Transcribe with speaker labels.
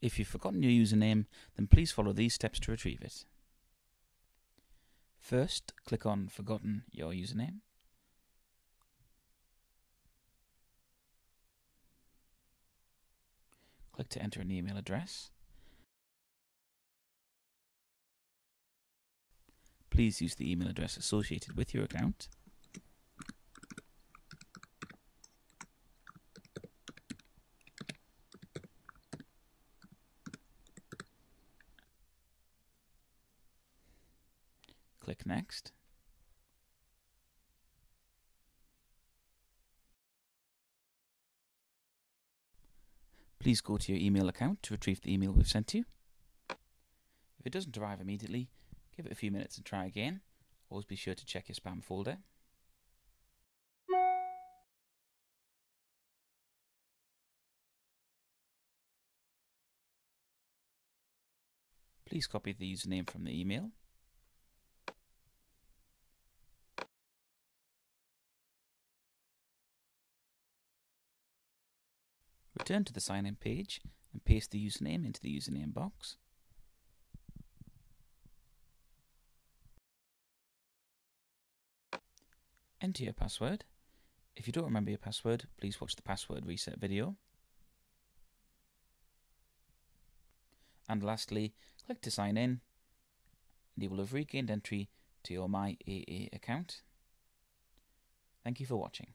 Speaker 1: If you've forgotten your username, then please follow these steps to retrieve it. First, click on Forgotten your username. Click to enter an email address. Please use the email address associated with your account. Click Next. Please go to your email account to retrieve the email we've sent you. If it doesn't arrive immediately, give it a few minutes and try again. Always be sure to check your spam folder. Please copy the username from the email. Return to the sign in page and paste the username into the username box. Enter your password. If you don't remember your password, please watch the password reset video. And lastly, click to sign in and you will have regained entry to your MyAA account. Thank you for watching.